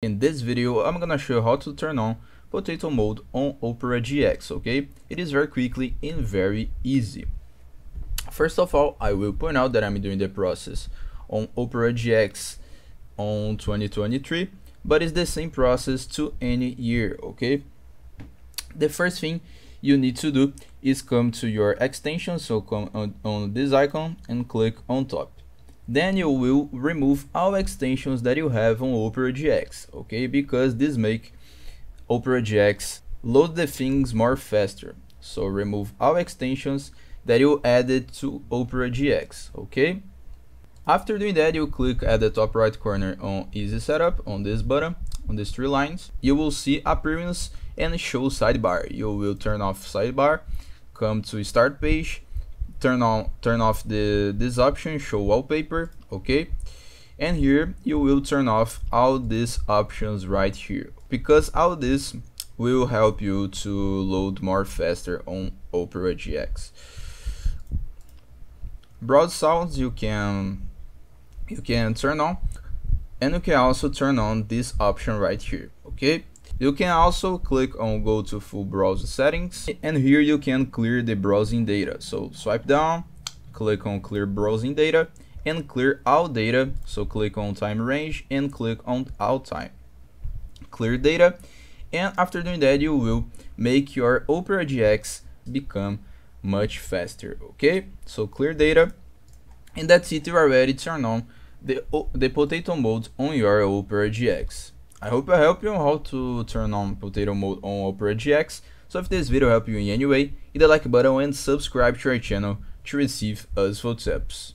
In this video, I'm gonna show you how to turn on potato mode on Opera GX, okay? It is very quickly and very easy. First of all, I will point out that I'm doing the process on Opera GX on 2023, but it's the same process to any year, okay? The first thing you need to do is come to your extension, so come on, on this icon and click on top then you will remove all extensions that you have on Opera GX, okay? Because this make Opera GX load the things more faster. So remove all extensions that you added to Opera GX, okay? After doing that, you click at the top right corner on Easy Setup on this button, on these three lines. You will see Appearance and Show Sidebar. You will turn off Sidebar, come to Start Page, turn on turn off the this option show wallpaper okay? And here you will turn off all these options right here. Because all this will help you to load more faster on Opera GX browse sounds you can you can turn on. And you can also turn on this option right here okay you can also click on go to full browser settings and here you can clear the browsing data. So swipe down, click on clear browsing data and clear all data. So click on time range and click on all time. Clear data and after doing that you will make your Opera GX become much faster. Okay, so clear data and that's it. You are ready to turn on the, the potato mode on your Opera GX. I hope I help you on how to turn on potato mode on Opera GX. So if this video helped you in any way, hit the like button and subscribe to our channel to receive useful tips.